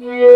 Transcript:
Yeah.